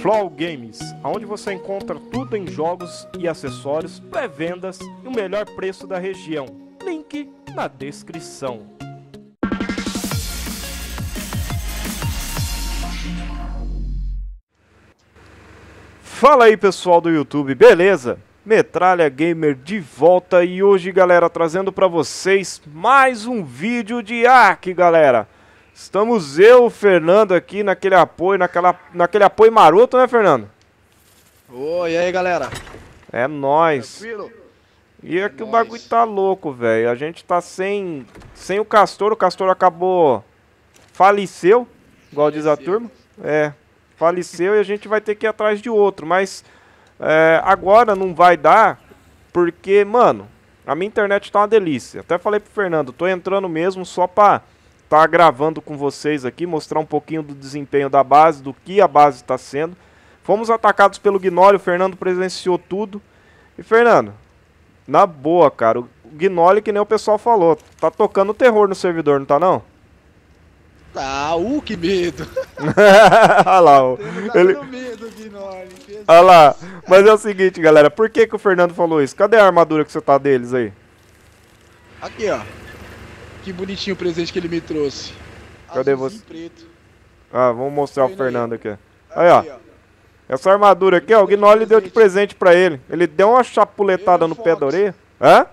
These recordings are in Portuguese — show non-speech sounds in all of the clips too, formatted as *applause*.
Flow Games, onde você encontra tudo em jogos e acessórios, pré-vendas e o melhor preço da região. Link na descrição. Fala aí pessoal do YouTube, beleza? Metralha Gamer de volta e hoje galera trazendo para vocês mais um vídeo de hack galera Estamos eu, o Fernando aqui naquele apoio, naquela, naquele apoio maroto, né, Fernando? Oi, e aí, galera? É nóis. Tranquilo? E é que o bagulho tá louco, velho. A gente tá sem, sem o Castor. O Castor acabou... Faleceu, igual faleceu. diz a turma. É, faleceu e a gente vai ter que ir atrás de outro. Mas é, agora não vai dar, porque, mano, a minha internet tá uma delícia. Até falei pro Fernando, tô entrando mesmo só pra estar tá gravando com vocês aqui, mostrar um pouquinho do desempenho da base, do que a base está sendo. Fomos atacados pelo Gnoli, o Fernando presenciou tudo. E Fernando, na boa, cara, o Gnoli, que nem o pessoal falou, tá tocando terror no servidor, não tá não? Tá, uh, que medo. *laughs* Olha lá, ó. ele... medo, Gnoli. Olha lá, mas é o seguinte, galera, por que que o Fernando falou isso? Cadê a armadura que você tá deles aí? Aqui, ó. Que bonitinho o presente que ele me trouxe. Cadê você? Preto. Ah, vamos mostrar o Fernando aqui. Aí, ó. Essa armadura aqui, ó, o Gnoli deu de presente pra ele. Ele deu uma chapuletada no pé da orelha. Hã?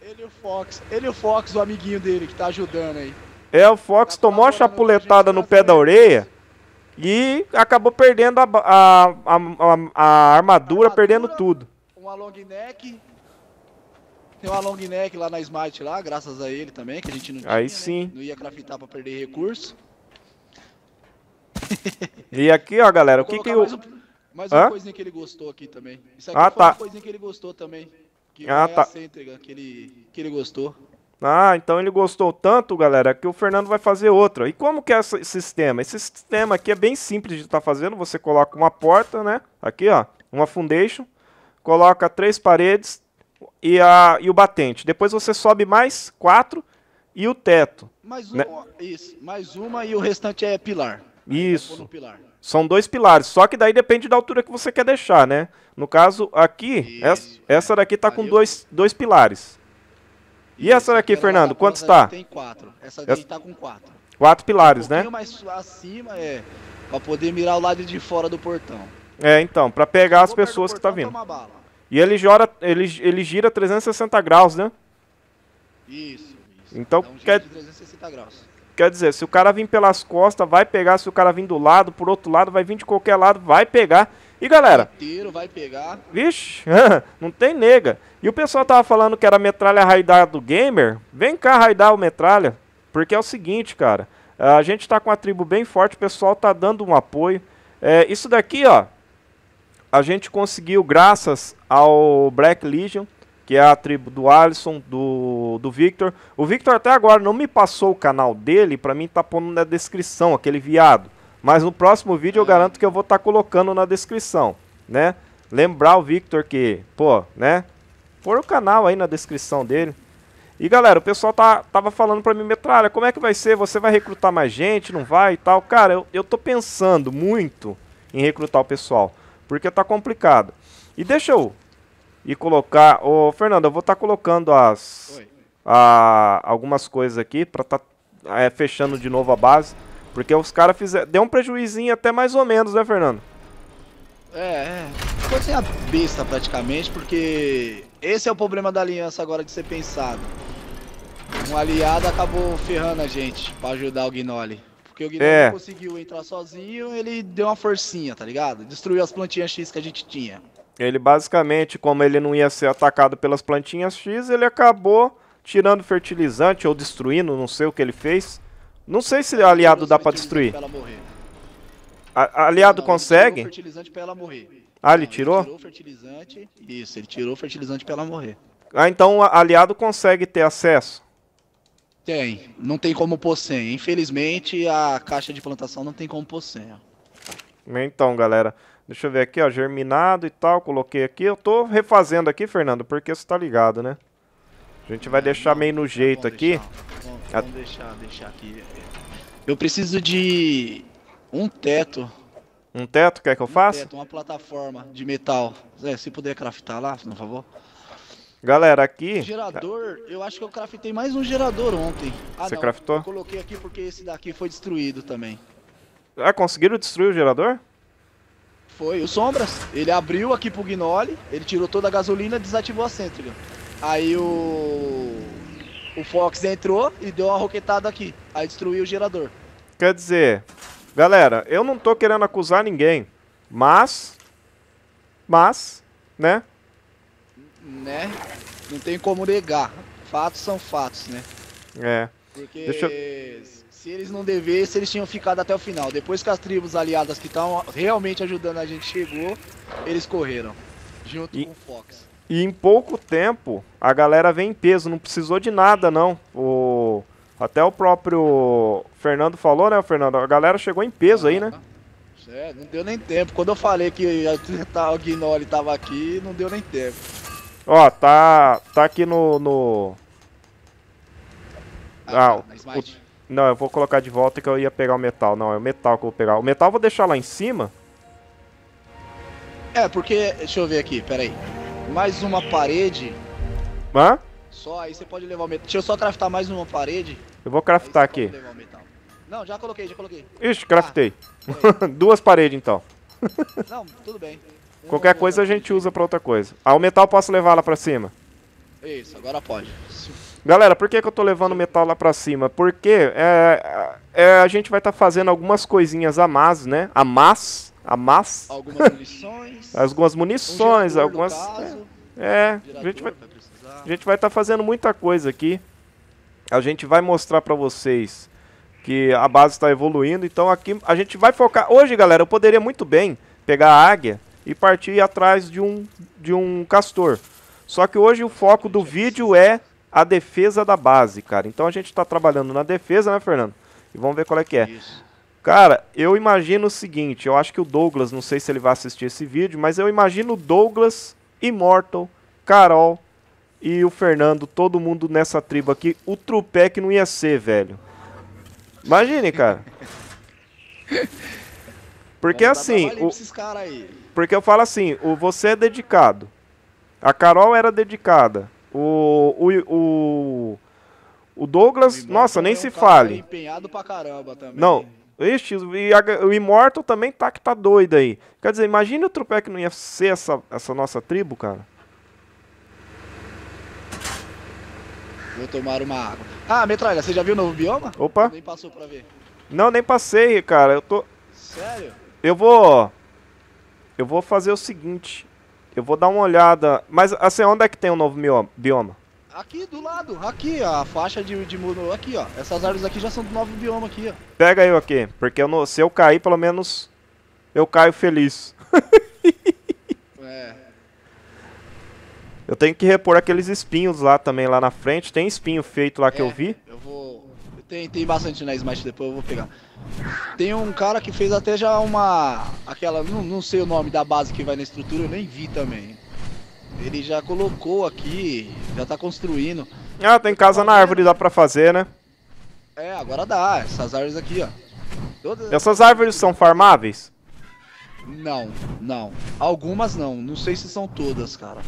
Ele e o Fox. Ele e o Fox, o amiguinho dele, que tá ajudando aí. É, o Fox tá tomou uma chapuletada no pé da orelha e acabou perdendo a, a, a, a, a armadura, perdendo tudo. Uma long neck tem uma long neck lá na Smite lá, graças a ele também, que a gente não tinha, Aí né? sim. Né? Não ia craftar pra perder recurso. E aqui, ó, galera, o que que eu... Mais, um, mais uma coisinha que ele gostou aqui também. Isso aqui ah, foi tá. uma coisinha que ele gostou também. Que ah, tá. Entrega, que, ele, que ele gostou. Ah, então ele gostou tanto, galera, que o Fernando vai fazer outra. E como que é esse sistema? Esse sistema aqui é bem simples de estar tá fazendo. Você coloca uma porta, né? Aqui, ó, uma foundation. Coloca três paredes, e, a, e o batente. Depois você sobe mais quatro e o teto. Mais né? uma, né? isso, mais uma e o restante é pilar. Isso. Pilar. São dois pilares, só que daí depende da altura que você quer deixar, né? No caso, aqui, essa, essa daqui tá com dois, dois pilares. E essa daqui, Fernando, quanto está? Tem quatro. Essa daqui tá com quatro. Quatro pilares, um né? mais acima é para poder mirar o lado de fora do portão. É, então, para pegar as pessoas que tá vindo. E ele, jora, ele, ele gira 360 graus, né? Isso, isso. Então, um quer, 360 graus. quer dizer, se o cara vir pelas costas, vai pegar. Se o cara vir do lado, por outro lado, vai vir de qualquer lado, vai pegar. E galera... Inteiro vai pegar. Vixe, *laughs* não tem nega. E o pessoal tava falando que era metralha raidar do gamer. Vem cá raidar o metralha. Porque é o seguinte, cara. A gente tá com uma tribo bem forte, o pessoal tá dando um apoio. É, isso daqui, ó, a gente conseguiu, graças ao Black Legion, que é a tribo do Alisson, do, do Victor. O Victor até agora não me passou o canal dele, pra mim tá pondo na descrição, aquele viado. Mas no próximo vídeo eu garanto que eu vou estar tá colocando na descrição, né? Lembrar o Victor que, pô, né? Pôr o canal aí na descrição dele. E galera, o pessoal tá, tava falando pra mim, Metralha, como é que vai ser? Você vai recrutar mais gente, não vai e tal? Cara, eu, eu tô pensando muito em recrutar o pessoal. Porque tá complicado. E deixa eu ir colocar... Ô, Fernando, eu vou estar tá colocando as... A, algumas coisas aqui para tá é, fechando de novo a base. Porque os caras fizeram... Deu um prejuizinho até mais ou menos, né, Fernando? É, é. Ficou sem a besta praticamente, porque esse é o problema da aliança agora de ser pensado. Um aliado acabou ferrando a gente para ajudar o Gnoli. Porque o Guilherme é. não conseguiu entrar sozinho, ele deu uma forcinha, tá ligado? Destruiu as plantinhas X que a gente tinha. Ele basicamente, como ele não ia ser atacado pelas plantinhas X, ele acabou tirando fertilizante ou destruindo, não sei o que ele fez. Não sei se aliado dá pra destruir. A, aliado não, consegue? Ele tirou fertilizante pra ela morrer. Ah, ele tirou? Ele tirou fertilizante. Isso, ele tirou fertilizante pra ela morrer. Ah, então o aliado consegue ter acesso? Tem, não tem como pôr senha. Infelizmente, a caixa de plantação não tem como pôr senha. Então, galera, deixa eu ver aqui, ó, germinado e tal, coloquei aqui. Eu tô refazendo aqui, Fernando, porque você tá ligado, né? A gente vai é, deixar não, meio no jeito aqui. Deixar, vamos, vamos deixar, deixar aqui. Eu preciso de um teto Um teto, quer que eu faça? Teto, uma plataforma de metal. Zé, se puder craftar lá, por favor. Galera, aqui... Gerador, eu acho que eu craftei mais um gerador ontem. Ah, Você não, craftou? Eu coloquei aqui porque esse daqui foi destruído também. Ah, conseguiram destruir o gerador? Foi, o Sombras. Ele abriu aqui pro Gnole, ele tirou toda a gasolina e desativou a Sentry. Aí o... O Fox entrou e deu uma roquetada aqui. Aí destruiu o gerador. Quer dizer, galera, eu não tô querendo acusar ninguém, mas, mas, né? Né? Não tem como negar. Fatos são fatos, né? É. Porque Deixa se eles não devessem, eles tinham ficado até o final. Depois que as tribos aliadas que estão realmente ajudando a gente chegou, eles correram. Junto E- com o Fox. E em pouco tempo, a galera vem em peso, não precisou de nada, não. O... Até o próprio Fernando falou, né, Fernando? A galera chegou em peso aí, né? É, não deu nem tempo. Quando eu falei que *laughs* tá- o Gnoli tava aqui, não deu nem tempo. Ó, tá, tá aqui no, no... Ah, tá, o- Smite. Não, eu vou colocar de volta que eu ia pegar o metal. Não, é o metal que eu vou pegar. O metal eu vou deixar lá em cima. É, porque, deixa eu ver aqui, peraí. Mais uma parede, Hã? só aí você pode levar o metal. Deixa eu só craftar mais uma parede. Eu vou craftar aqui. Não, já coloquei, já coloquei. Ixi, craftei. Peraí. *laughs* Duas paredes, então. Não, tudo bem. Um Qualquer coisa a gente usa pra outra coisa. Ah, o metal posso levar lá pra cima. Isso, agora pode. Galera, por que, que eu tô levando o metal lá pra cima? Porque é, é, a gente vai estar fazendo algumas coisinhas a mais, né? A mais, a mais. Algumas munições. *laughs* Algumas um munições, no algumas... caso. É, a gente vai, a gente vai estar fazendo muita coisa aqui. A gente vai mostrar pra vocês que a base está evoluindo. Então aqui a gente vai focar... Hoje, galera, eu poderia muito bem pegar a águia e partir atrás de um, de um castor. Só que hoje o foco do vídeo é a defesa da base, cara. Então a gente está trabalhando na defesa, né, Fernando? E vamos ver qual é que é. Isso. Cara, eu imagino o seguinte, eu acho que o Douglas, não sei se ele vai assistir esse vídeo, mas eu imagino o Douglas, Immortal, Carol e o Fernando, todo mundo nessa tribo aqui, o trupé que não ia ser, velho. Imagine, cara. *laughs* Porque assim, o- porque eu falo assim, o você é dedicado. A Carol era dedicada. O o, o, o Douglas, O nossa, nem é um se fale. empenhado pra caramba também. Não, Ixi, e a- o Immortal também tá que tá doido aí. Quer dizer, imagina o Trupé que não ia ser essa, essa nossa tribo, cara. Vou tomar uma água. Ah, Metralha, você já viu o novo bioma? Opa. Nem passou pra ver. Não, nem passei, cara. Eu tô. Sério? Eu vou. Eu vou fazer o seguinte. Eu vou dar uma olhada. Mas assim, onde é que tem o novo bioma? Aqui do lado, aqui, ó, a faixa de, de muro. Aqui, ó. Essas árvores aqui já são do novo bioma aqui, ó. Pega eu aqui. Porque eu não- se eu cair, pelo menos. Eu caio feliz. *laughs* É. Eu tenho que repor aqueles espinhos lá também, lá na frente. Tem espinho feito lá que eu É, vi. Eu vou. Tem, tem bastante na Smite, depois eu vou pegar. Tem um cara que fez até já uma. Aquela. Não, não sei o nome da base que vai na estrutura, eu nem vi também. Ele já colocou aqui, já tá construindo. Ah, tem casa na árvore, dá pra fazer, né? É, agora dá, essas árvores aqui, ó. Todas... Essas árvores são farmáveis? Não, não. Algumas não. Não sei se são todas, cara.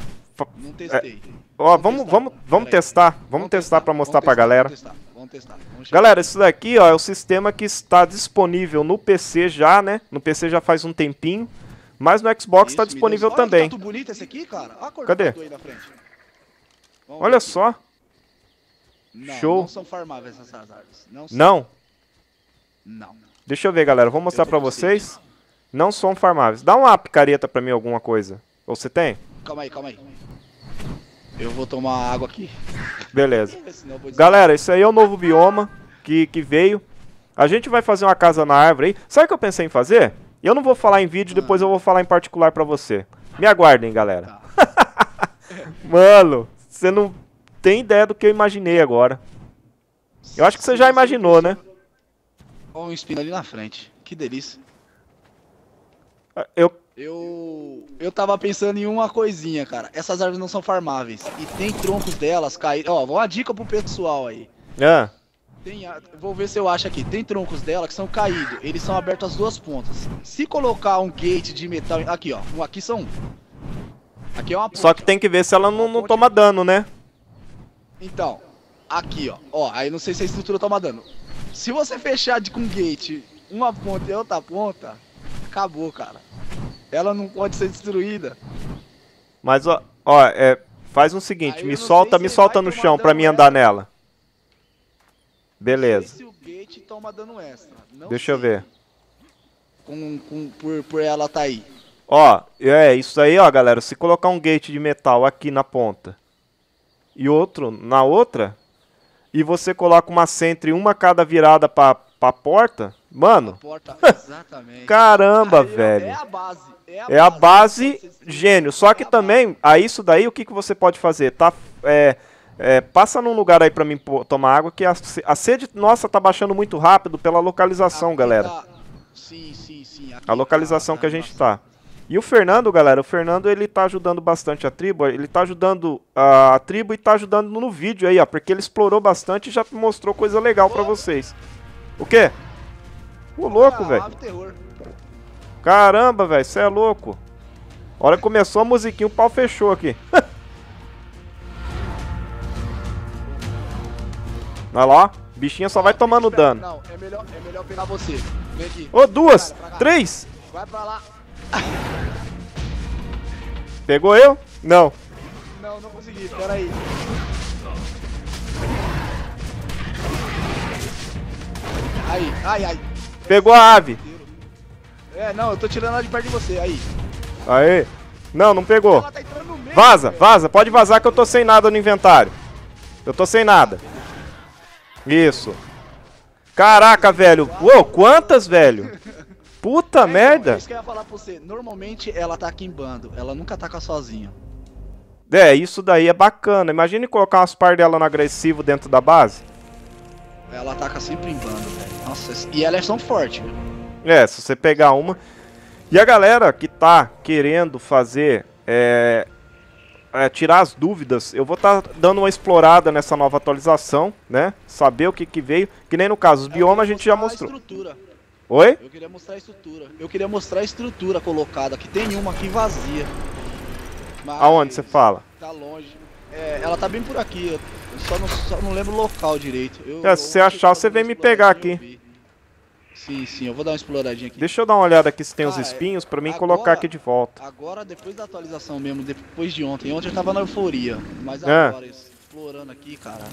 Não testei. Ó, vamos, testar. vamos, vamos aí. testar. Vamos testar pra mostrar vamos pra testar, galera. Vamos testar, vamos testar. Vamos. Galera, isso daqui, ó, é o sistema que está disponível no PC já, né? No PC já faz um tempinho. Mas no Xbox está disponível Olha que também. Tá bonito esse aqui, cara. Olha Cadê? aí Olha aqui. só. Não, show. Não são farmáveis essas árvores. Não. são. Não. Não. Deixa eu ver, galera. Vou mostrar pra vocês. Não são farmáveis. Dá uma picareta pra mim, alguma coisa. Ou você tem? Calma aí, calma aí. Eu vou tomar água aqui. Beleza. *laughs* Galera, isso aí é o novo bioma que, que veio. A gente vai fazer uma casa na árvore aí. Sabe o que eu pensei em fazer? Eu não vou falar em vídeo, depois eu vou falar em particular pra você. Me aguardem, galera. *laughs* Mano, você não tem ideia do que eu imaginei agora. Eu acho que você já imaginou, né? Olha um espino ali na frente. Que delícia. Eu, Eu, eu tava pensando em uma coisinha, cara. Essas árvores não são farmáveis. E tem troncos delas caídos. Ó, uma dica pro pessoal aí. ah, Tem, vou ver se eu acho aqui. Tem troncos dela que são caídos. Eles são abertos as duas pontas. Se colocar um gate de metal. Aqui, ó. Aqui são um. Aqui é uma ponta. Só que tem que ver se ela não, não toma dano, né? Então, aqui, ó. Ó, aí não sei se a estrutura toma dano. Se você fechar de com gate uma ponta e outra ponta, acabou, cara. Ela não pode ser destruída. Mas, ó, ó é, faz o seguinte, Aí eu me solta, me solta no chão pra mim andar nela. Beleza. Deixa eu ver. Com, com, por, por ela tá aí. Ó, é isso aí, ó, galera. Se colocar um gate de metal aqui na ponta e outro na outra, e você coloca uma sentry, uma cada virada pra, pra porta, mano, Porta, *laughs* exatamente. caramba, Aí, velho. É a base. É a É a base. base gênio. Só que É a também, a isso daí, o que, que você pode fazer? Tá, é, é, passa num lugar aí pra mim pô- tomar água, que a, a sede nossa tá baixando muito rápido pela localização, Aqui galera. tá- Sim, sim, sim. aqui A localização tá- que a tá gente tá. E o Fernando, galera, o Fernando ele tá ajudando bastante a tribo, ele tá ajudando a, a tribo e tá ajudando no vídeo aí, ó, porque ele explorou bastante e já mostrou coisa legal pra vocês. O quê? Ô louco, Ah, velho. Caramba, velho, você é louco. A hora que começou a musiquinha, o pau fechou aqui. *laughs* Olha lá, bichinha só vai tomando Espera, dano. Não, é melhor, é melhor pegar você. Vem aqui. Ô, duas, Pra cá, pra cá. três. Vai pra lá. Pegou eu? Não. Não, não consegui. Pera aí. Aí, ai, ai. Pegou a ave. É, não, eu tô tirando ela de perto de você. Aí. Aê. Não, não pegou. Tá meio. Vaza, velho. vaza, pode vazar que eu tô sem nada no inventário. Eu tô sem nada. Isso. Caraca, velho. Uou, quantas, velho? Puta É, então, É merda. isso que eu ia falar pra você. Normalmente ela tá aqui em bando. Ela nunca ataca sozinha. É, isso daí é bacana. Imagine colocar umas par dela no agressivo dentro da base. Ela ataca sempre em bando, velho. Nossa, e elas são fortes, viu? É, se você pegar uma. E a galera que tá querendo fazer. É, é, tirar as dúvidas, eu vou estar dando uma explorada nessa nova atualização, né? Saber o que que veio. Que nem no caso, os biomas a gente já mostrou. A. Oi? Eu queria mostrar a estrutura. Eu queria mostrar a estrutura colocada. Que tem uma aqui vazia. Mas Aonde você fala? Tá longe. É, ela tá bem por aqui. Eu só não, só não lembro o local direito. Eu, É, se você achar, você vem me pegar aqui. Sim, sim, eu vou dar uma exploradinha aqui. Deixa eu dar uma olhada aqui se tem os Cara, espinhos pra mim agora- colocar aqui de volta. Agora, depois da atualização mesmo, depois de ontem. Ontem eu tava na euforia. Mas É. agora, explorando aqui, cara.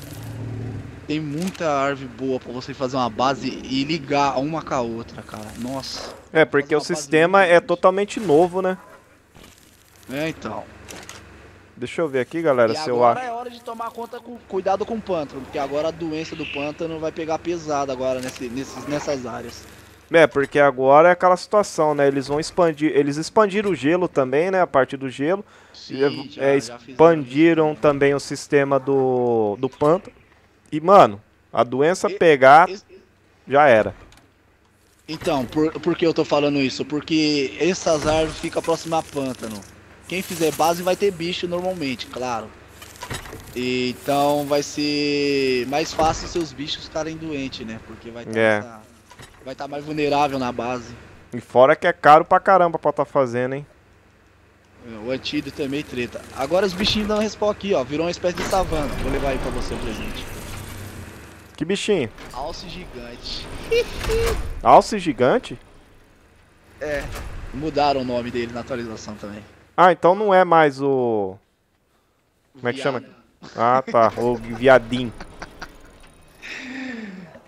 Tem muita árvore boa pra você fazer uma base e ligar uma com a outra, cara. Nossa. É, porque o sistema é totalmente novo, né? É, então. Deixa eu ver aqui, galera, E se eu agora acho. é hora de tomar conta com cuidado com o pântano, porque agora a doença do pântano vai pegar pesado agora nesse, nesses, nessas áreas. É, porque agora é aquela situação, né? Eles vão expandir. Eles expandiram o gelo também, né? A partir do gelo. Sim, é, já- já fizeram expandiram também o sistema do, do pântano. E, mano, a doença E- pegar já era. Então, por, por que eu tô falando isso? Porque essas árvores ficam próximas a pântano. Quem fizer base vai ter bicho normalmente, claro. Então vai ser mais fácil seus bichos ficarem doentes, né? Porque vai estar É. vai tá mais vulnerável na base. E fora que é caro pra caramba pra tá fazendo, hein? O antídoto é meio treta. Agora os bichinhos dão respawn aqui, ó. Virou uma espécie de savana. Vou levar aí pra você o presente. Que bichinho? Alce gigante. Alce gigante? É. Mudaram o nome dele na atualização também. Ah, então não é mais o. Como é que chama? Ah, tá. O viadinho.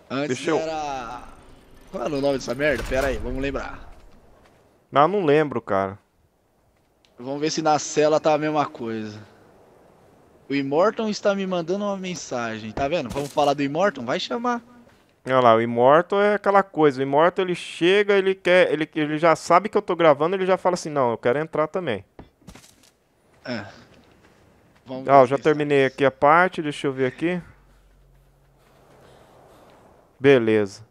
Antes Deixa eu- era. Qual era o nome dessa merda? Pera aí, vamos lembrar. Não, não lembro, cara. Vamos ver se na cela tá a mesma coisa. O Immorton está me mandando uma mensagem. Tá vendo? Vamos falar do Immorton? Vai chamar. Olha lá, o Immortal é aquela coisa. O Immortal ele chega, ele quer. Ele, ele já sabe que eu tô gravando, ele já fala assim, não, eu quero entrar também. É. Vamos Ah, já terminei aqui a parte, deixa eu ver aqui. Beleza.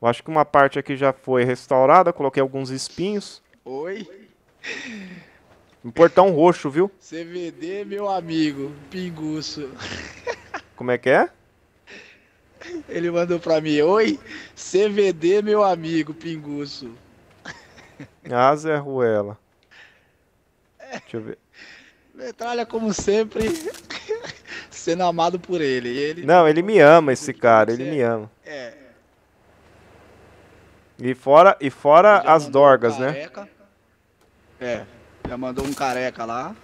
Eu acho que uma parte aqui já foi restaurada, coloquei alguns espinhos. Oi? Um portão roxo, viu? CVD, meu amigo. Pinguço. Como é que é? Ele mandou pra mim, oi, CVD, meu amigo, pinguço. Ah, Zé Ruela. Deixa eu ver. Metralha, como sempre, *laughs* sendo amado por ele. ele Não, ele me ama, esse cara, ele me ama. É. E fora, e fora as mandou um dorgas, né? É, já mandou um careca lá.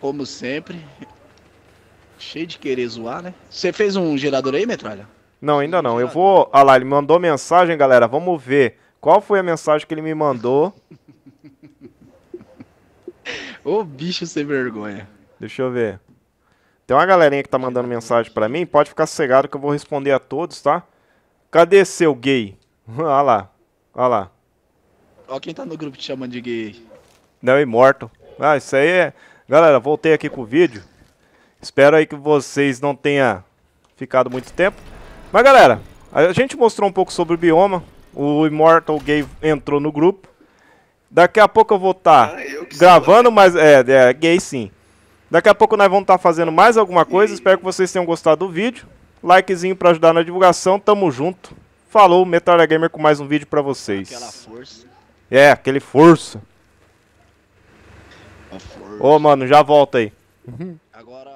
Como sempre. Cheio de querer zoar, né? Você fez um gerador aí, Metralha? Não, ainda não. Eu vou. Olha lá, ele mandou mensagem, galera. Vamos ver qual foi a mensagem que ele me mandou. *laughs* Ô bicho sem vergonha. Deixa eu ver. Tem uma galerinha que tá mandando mensagem pra mim. Pode ficar sossegado que eu vou responder a todos, tá? Cadê seu gay? *laughs* Olha lá. Olha lá. Ó quem tá no grupo te chamando de gay. Não, Immortal. Ah, isso aí é. Galera, voltei aqui com o vídeo. Espero aí que vocês não tenham ficado muito tempo. Mas galera, a gente mostrou um pouco sobre o bioma. O Immortal Gay entrou no grupo. Daqui a pouco eu vou estar Ah, eu que gravando mais. É, é, gay sim. Daqui a pouco nós vamos estar fazendo mais alguma coisa. Espero que vocês tenham gostado do vídeo. Likezinho pra ajudar na divulgação. Tamo junto. Falou, Metralha Gamer com mais um vídeo pra vocês. Aquela força. É, aquele força. Ô, mano, já volta aí. Agora.